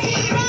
Yes.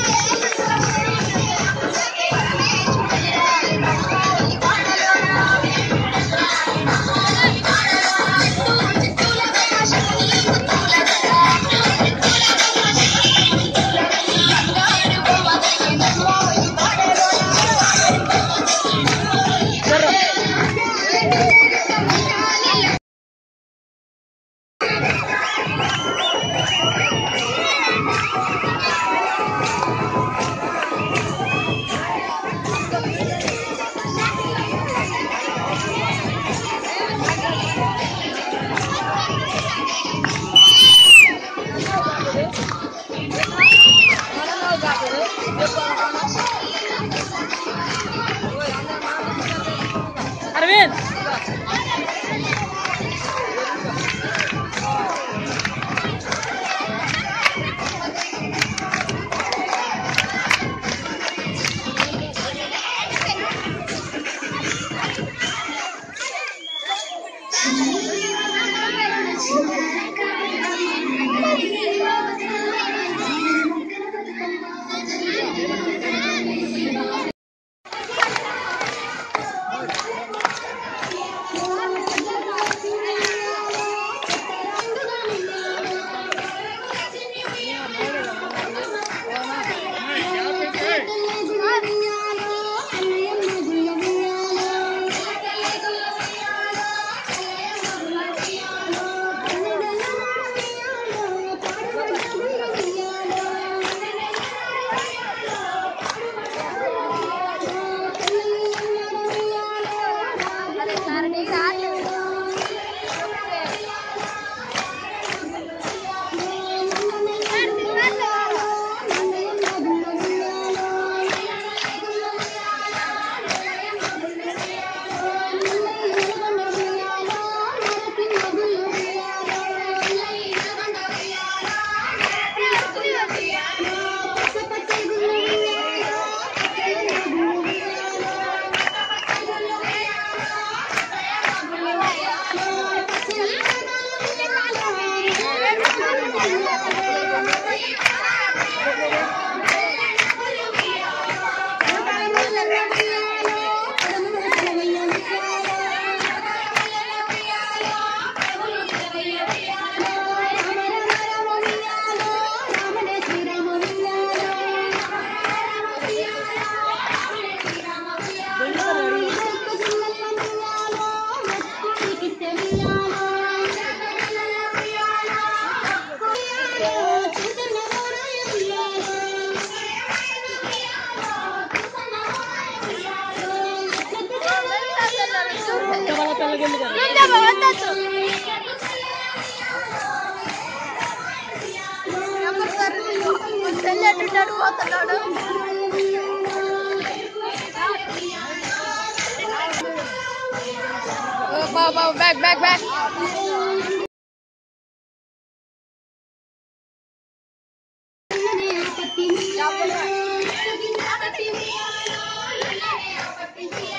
papi mío,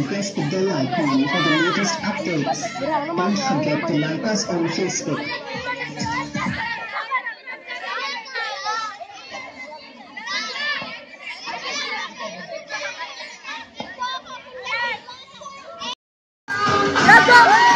and press the bell icon for the latest updates. Don't forget to like us on Facebook. Let's go!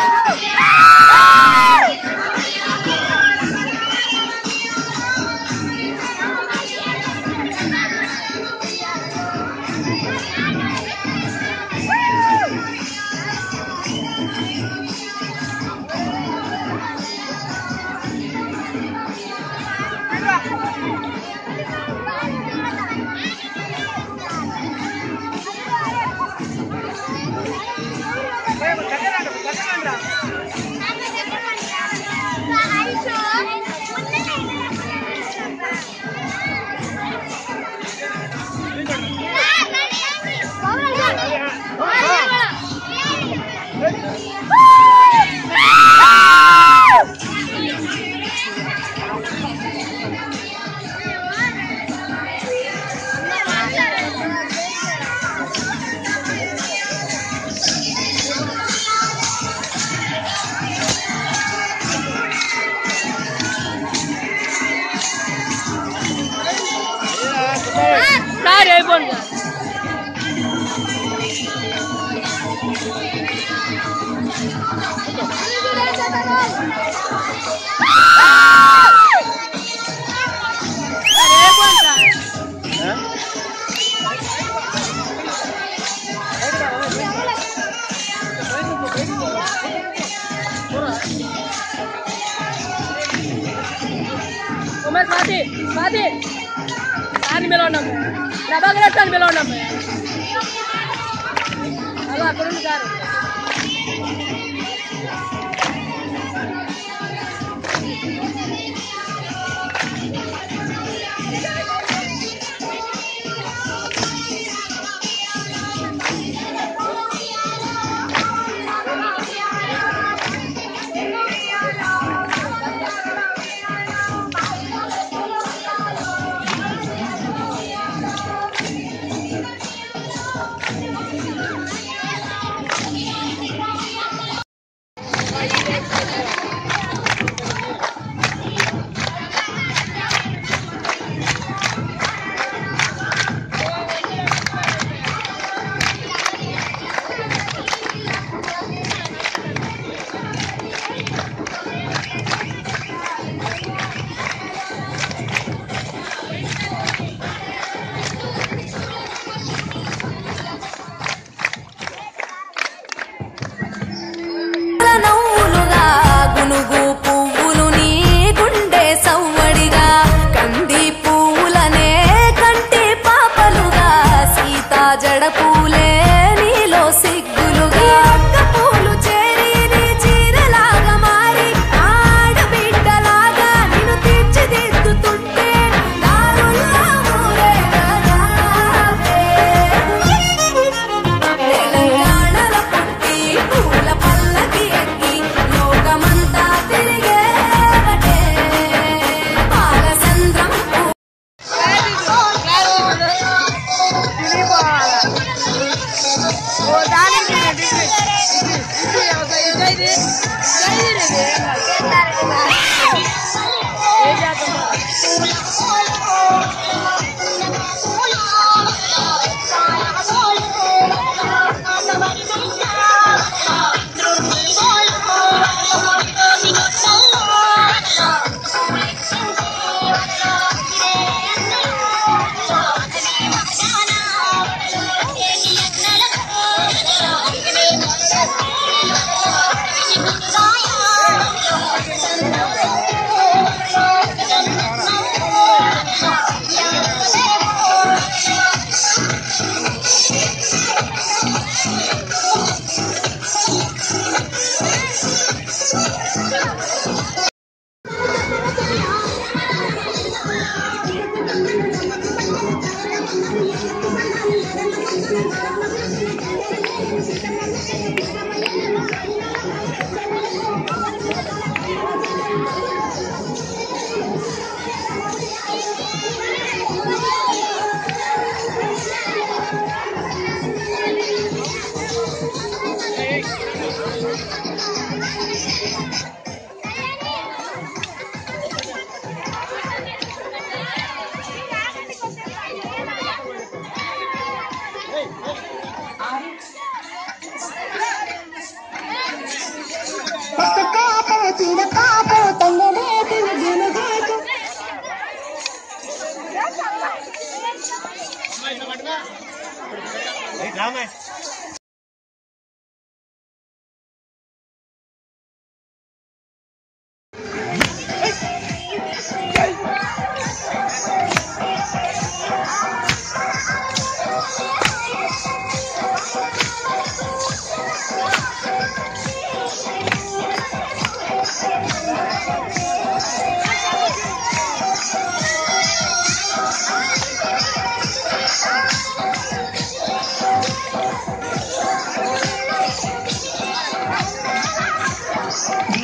vocês.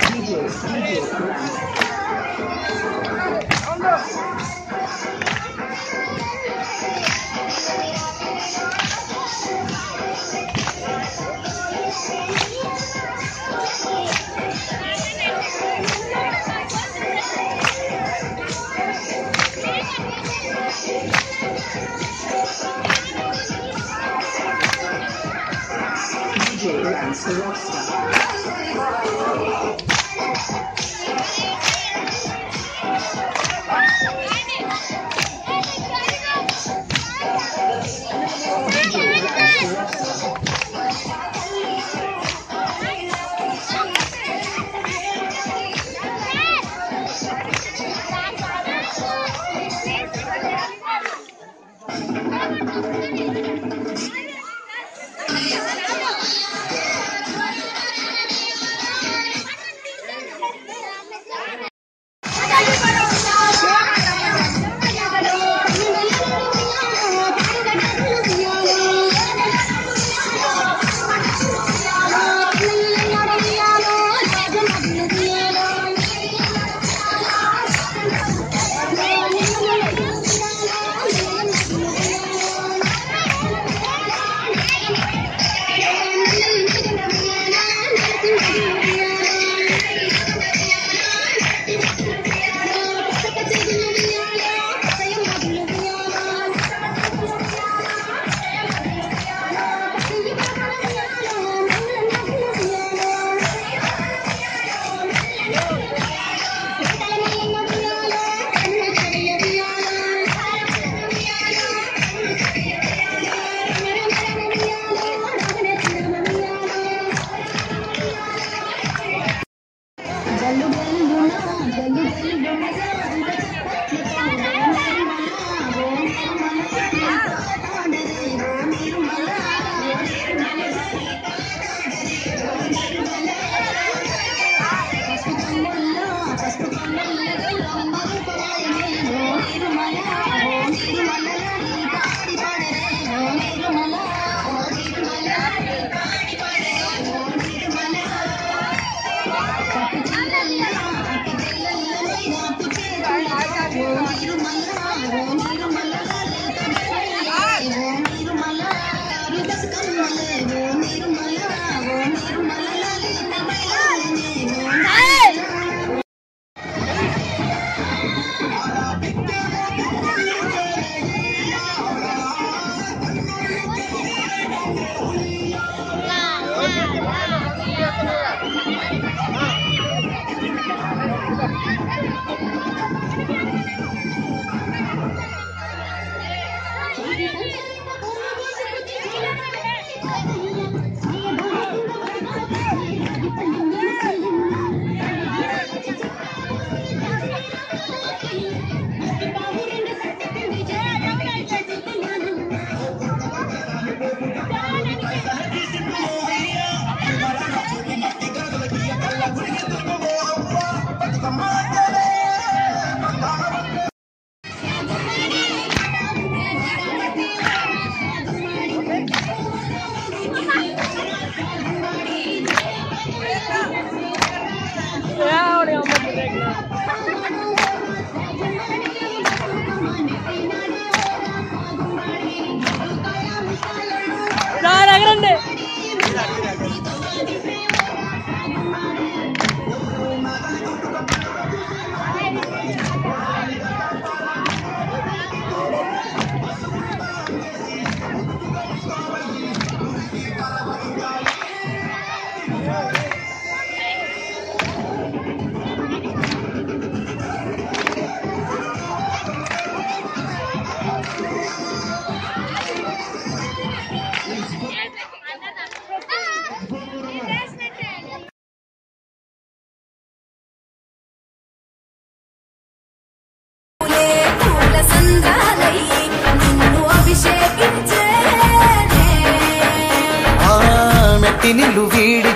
祝你生日快乐祝你生日日 Yes, Om Shri Maya Om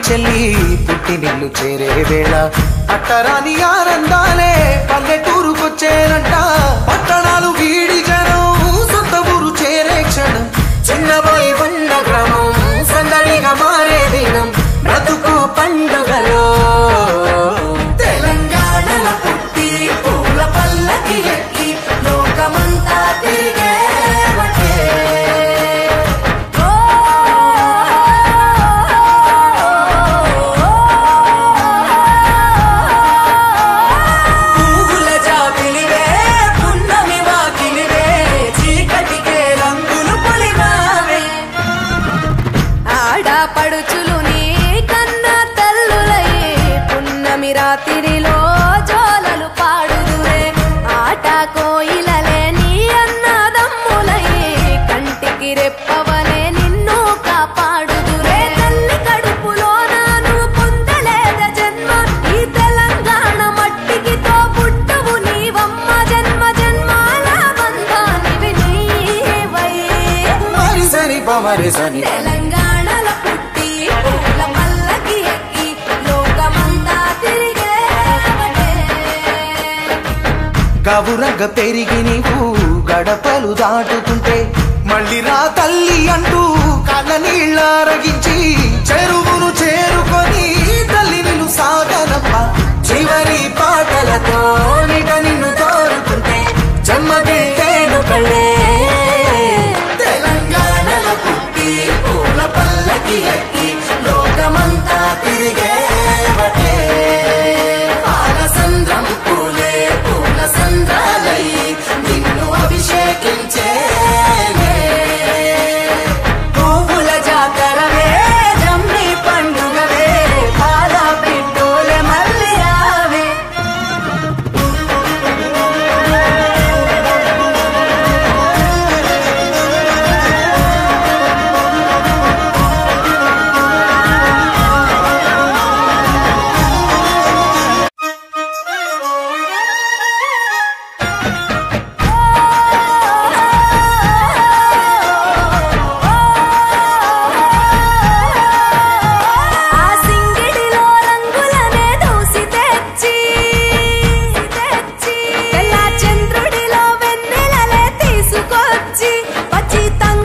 చెల్లి పుట్టి నిల్లు చేరే వేళ అట్టరాని ఆనందాలే పల్లెట మరిసని. తెలంగాణలో గవురగ పెరిగి నీవు గడపలు దాటుకుంటే మళ్ళీ రా తల్లి అంటూ కళ్ళ నీళ్ళారగించి చెరువును చేరుకొని తల్లి నిన్ను సాగనప్ప చివరి పాటలతో నిన్ను కోరుకుంటే జన్మదే పల్లకి ఎక్కి లోకమంతా తిరిగే పాలసంద్రం పూలే పూల సంద్రాలై నిన్ను అభిషేకించ